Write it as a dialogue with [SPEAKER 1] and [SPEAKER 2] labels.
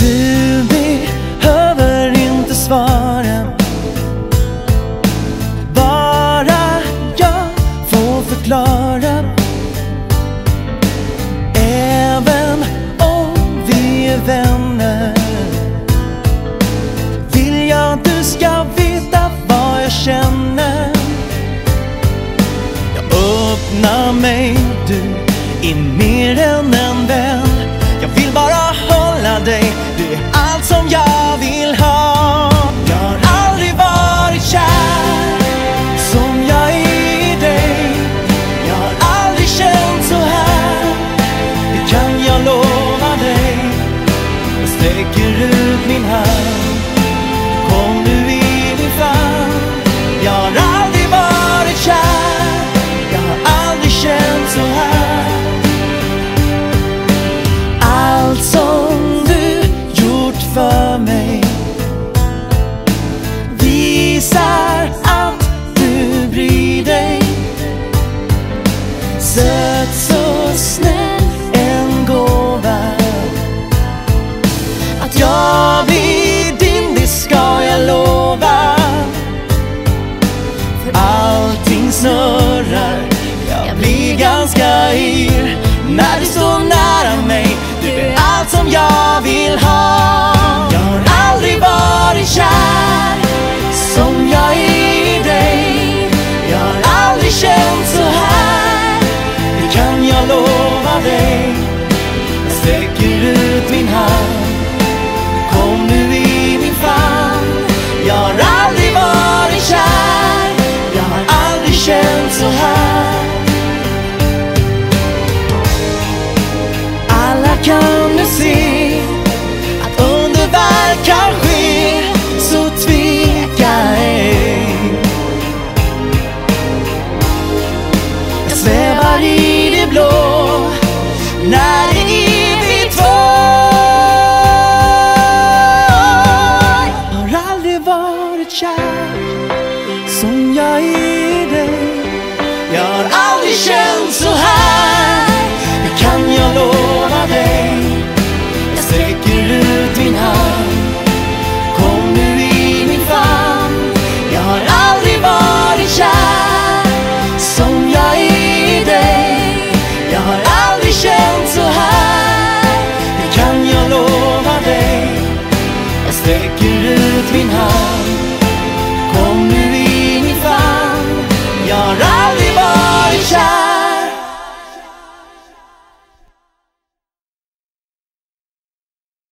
[SPEAKER 1] Du behöver inte svara. Bara jag får förklara. Även om vi är vänner. Vill jag att du ska veta vad jag känner? Jag öppnar mig, du är mer än en vän. Jag vill bara hålla dig för ett kär som jag är i dig. Jag har aldrig känt så